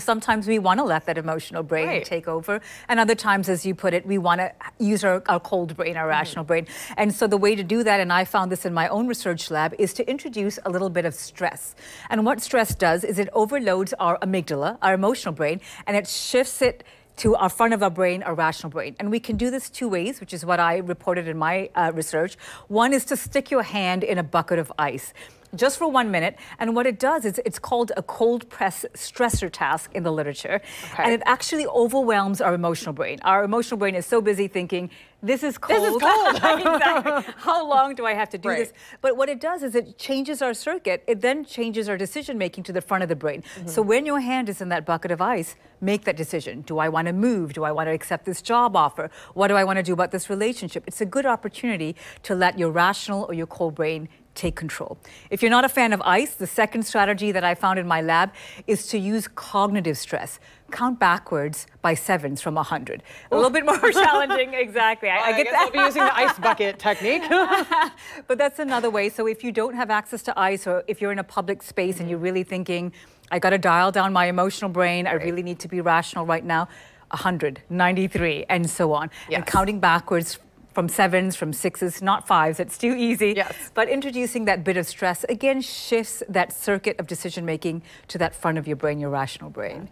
Sometimes we want to let that emotional brain right. take over. And other times, as you put it, we want to use our, our cold brain, our mm -hmm. rational brain. And so the way to do that, and I found this in my own research lab, is to introduce a little bit of stress. And what stress does is it overloads our amygdala, our emotional brain, and it shifts it to our front of our brain, our rational brain. And we can do this two ways, which is what I reported in my uh, research. One is to stick your hand in a bucket of ice just for one minute. And what it does is it's called a cold pressor stress task in the literature. Okay. And it actually overwhelms our emotional brain. Our emotional brain is so busy thinking, this is cold. This is cold. exactly. How long do I have to do right. this? But what it does is it changes our circuit. It then changes our decision making to the front of the brain. Mm -hmm. So when your hand is in that bucket of ice, make that decision. Do I want to move? Do I want to accept this job offer? What do I want to do about this relationship? It's a good opportunity to let your rational or your cold brain take control. If you're not a fan of ice, the second strategy that I found in my lab is to use cognitive stress. Count backwards by sevens from 100. A little bit more challenging, exactly. I, I, I get that. I'll be using the ice bucket technique. but that's another way. So if you don't have access to ice or if you're in a public space and you're really thinking, I got to dial down my emotional brain, right. I really need to be rational right now, 100, 93, and so on. Yes. And counting backwards from sevens, from sixes, not fives. It's too easy. Yes. But introducing that bit of stress, again, shifts that circuit of decision making to that front of your brain, your rational brain.